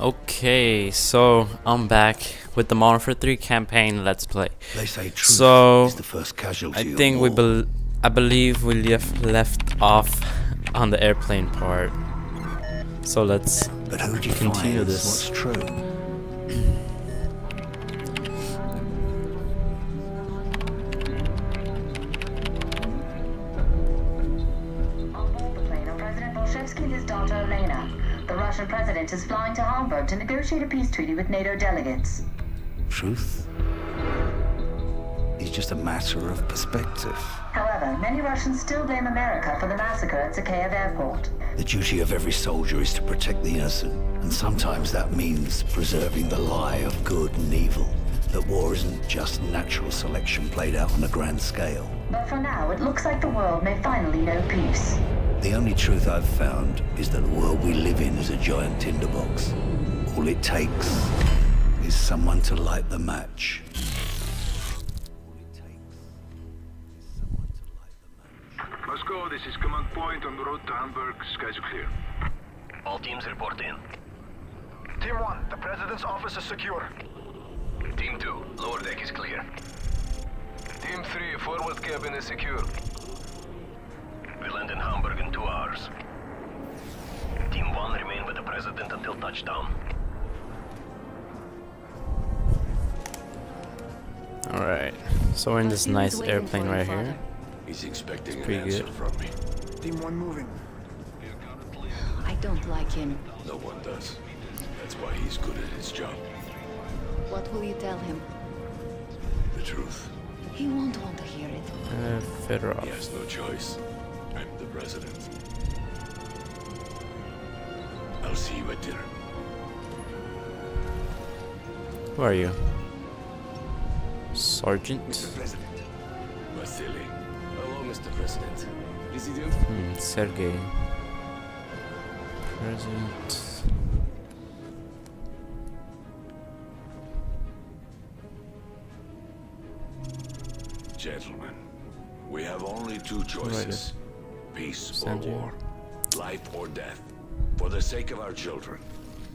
Okay, so I'm back with the Modern Warfare 3 campaign Let's Play. They say truth So, is the first casualty I think we bel I believe we left left off on the airplane part. So let's But who continue this. what's true? Russian president is flying to Hamburg to negotiate a peace treaty with NATO delegates. Truth is just a matter of perspective. However, many Russians still blame America for the massacre at Zakhaev airport. The duty of every soldier is to protect the innocent, and sometimes that means preserving the lie of good and evil. That war isn't just natural selection played out on a grand scale. But for now, it looks like the world may finally know peace. The only truth I've found is that the world we live in is a giant tinderbox. All it takes is someone to light the match. All it takes is someone to light the match. Moscow, this is command point on the road to Hamburg. Skies are clear. All teams report in. Team 1, the President's office is secure. Team 2, lower deck is clear. Team 3, forward cabin is secure. We land in Hamburg in two hours. Team 1 remain with the President until touchdown. Alright. So we're in this nice airplane right here. He's expecting an pretty answer good. from me. Team 1 moving. I don't like him. No one does. That's why he's good at his job. What will you tell him? The truth. He won't want to hear it. Uh, Fedorov. He has no choice. I'm the president. I'll see you at dinner. Who are you? Sergeant? Mr. President. Vasily. Hello, Mr. President. President. Hmm, Sergey. President. Gentlemen, we have only two choices. Peace or Send you. war. Life or death. For the sake of our children,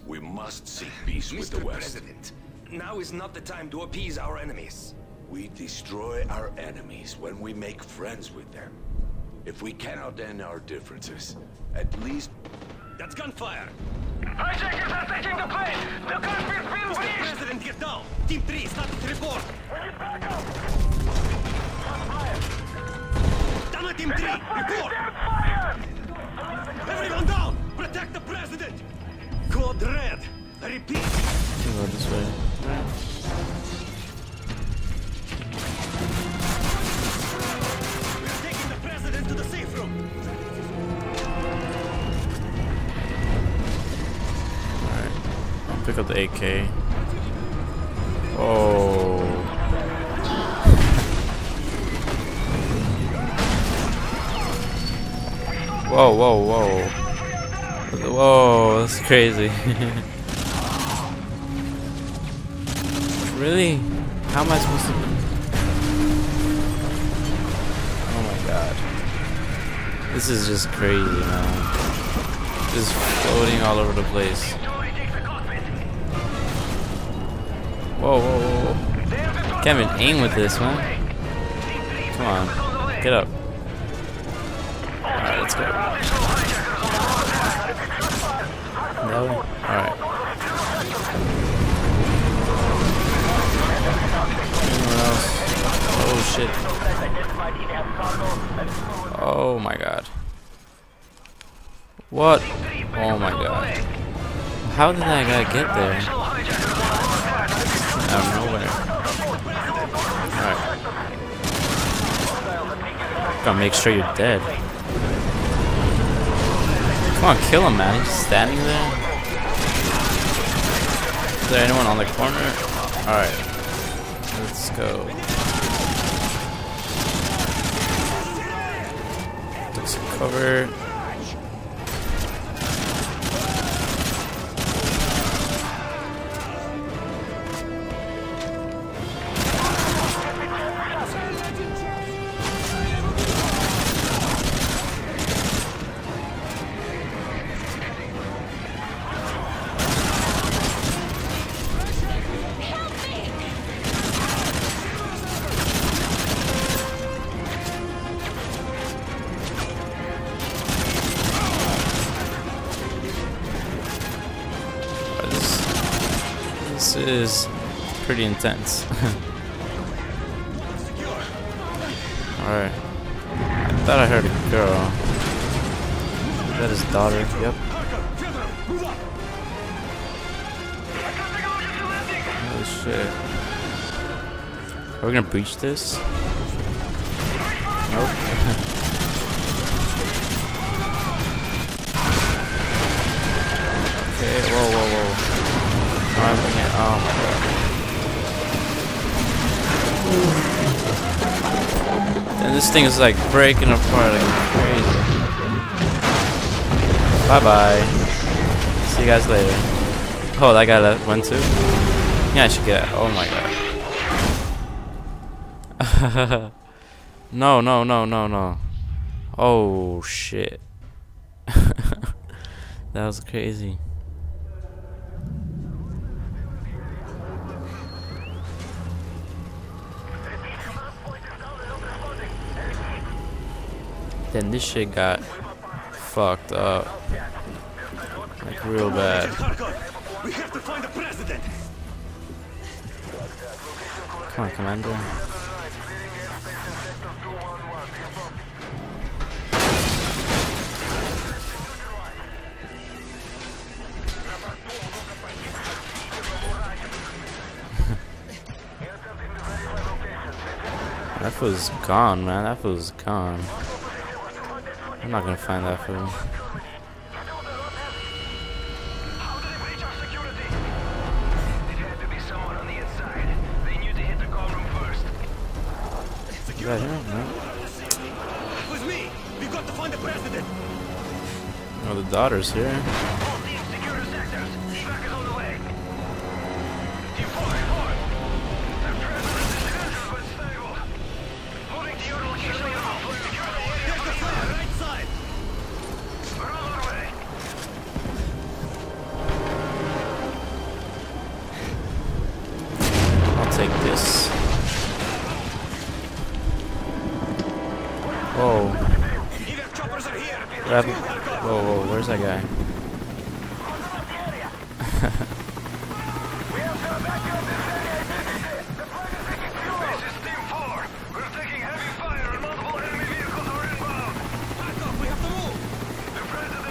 we must seek peace with the Mr. West. President, now is not the time to appease our enemies. We destroy our enemies when we make friends with them. If we cannot end our differences, at least That's gunfire! Hijackers are taking the plane! The cockpit's being Mr. breached! President, get down! Team 3, Red! Repeat, Go this way. we are taking the President to the safe room! I'll pick up the AK. Oh. Whoa, whoa, whoa. Whoa, that's crazy. really? How am I supposed to... Oh my god. This is just crazy, man. Just floating all over the place. Whoa, whoa, whoa. Can't even aim with this, man. Come on. Get up. What? Oh, my God. How did that guy get there? Out of nowhere. Alright. Gotta make sure you're dead. Come on, kill him, man. He's just standing there. Is there anyone on the corner? Alright. Let's go. Took some cover. This is pretty intense. Alright. I thought I heard a girl. Is that his daughter? Yep. Holy shit. Are we gonna breach this? Nope. okay, whoa, whoa, whoa. Can't. Oh my god. And this thing is like breaking apart like crazy. Bye bye. See you guys later. Oh, that guy left went too? Yeah, I should get. it. Oh my god. no, no, no, no, no. Oh shit. that was crazy. Then this shit got fucked up. Like real bad. We have to find the president. Come on, Commander. that fool's gone, man. That fool's gone. I'm not gonna find that for How did they breach our security? It had to be someone on the inside. They knew to hit the call room first. Is that him? No. It was me. We got to find the president. Oh, the daughter's here.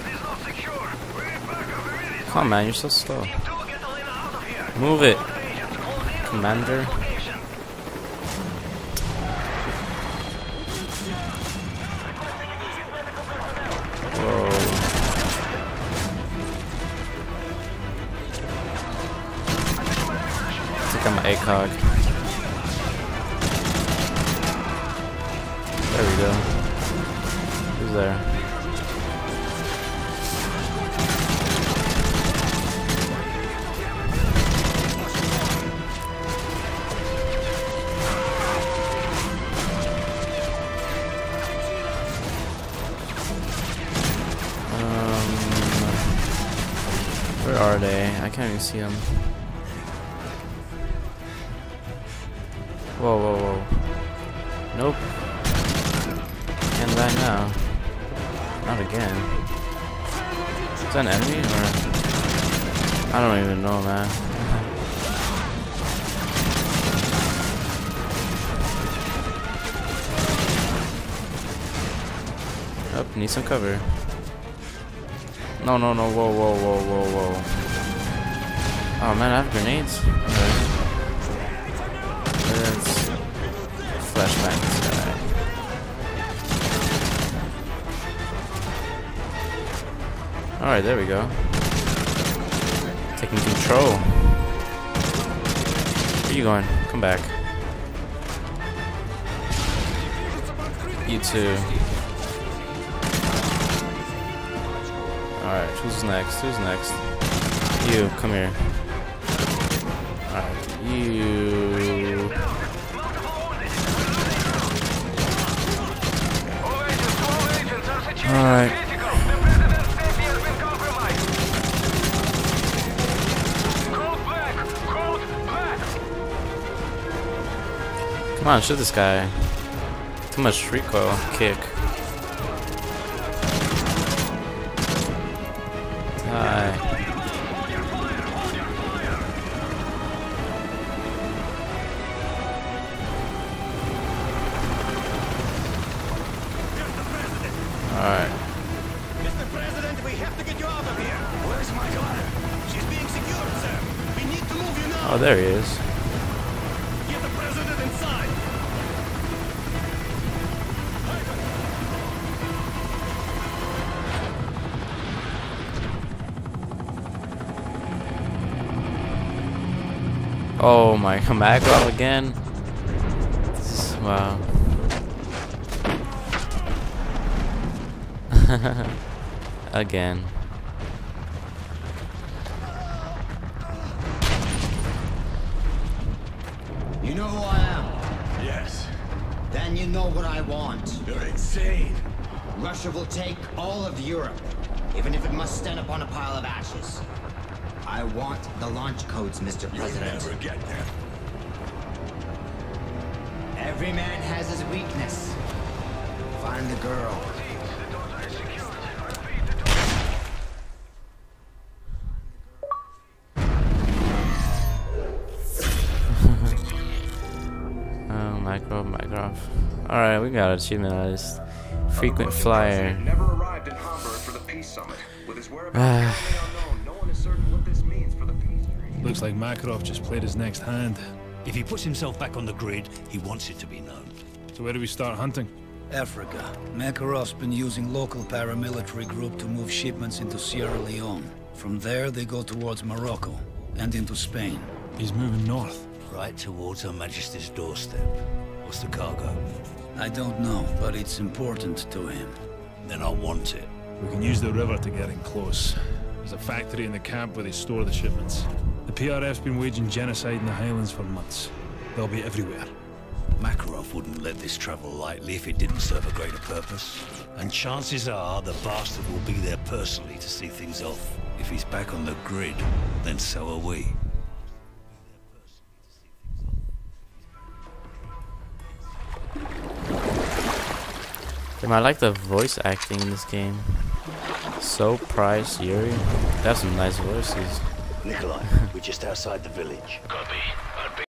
Is not secure. We need backup immediately. Come on, man, you're so slow. Team 2, get Alena out of here. Move it, Other agents, close in on Commander. ACOG. There we go. Who's there? Um, where are they? I can't even see them. Whoa, whoa, whoa. Nope. Can't now. Not again. Is that an enemy or? I don't even know, man. Up, need some cover. No, no, no, whoa, whoa, whoa, whoa, whoa. Oh man, I have grenades. Okay. This guy. Alright, there we go. Taking control. Where you going? Come back. You too. Alright, who's next? Who's next? You, come here. Alright, you. All agents, all agents, our situation Alright. is critical. The president's safety has been compromised. Code black, code black. Come on, shoot this guy. Too much recoil kick. Alright. Mr. President, we have to get you out of here. Where's my daughter? She's being secured, sir. We need to move you now. Oh, there he is. Get the president inside. Oh my, come back up again? This is, wow. again. You know who I am? Yes. Then you know what I want. You're insane. Russia will take all of Europe, even if it must stand upon a pile of ashes. I want the launch codes, Mr. You'll President. never get them. Every man has his weakness. Find the girl. Alright, we got an achievement out of this. Frequent flyer. Never arrived in Hamburg for the peace summit. With his whereabouts ah. unknown, no one is certain what this means for the peace. Looks like Makarov just played his next hand. If he puts himself back on the grid, he wants it to be known. So where do we start hunting? Africa. Makarov's been using local paramilitary group to move shipments into Sierra Leone. From there, they go towards Morocco and into Spain. He's moving north. Right towards Her Majesty's doorstep. What's the cargo? I don't know, but it's important to him. Then I want it. We can use the river to get in close. There's a factory in the camp where they store the shipments. The PRF's been waging genocide in the Highlands for months. They'll be everywhere. Makarov wouldn't let this travel lightly if it didn't serve a greater purpose. And chances are the bastard will be there personally to see things off. If he's back on the grid, then so are we. Damn, I like the voice acting in this game. So Price, Yuri. They have some nice voices. Nikolai, we're just outside the village. Copy.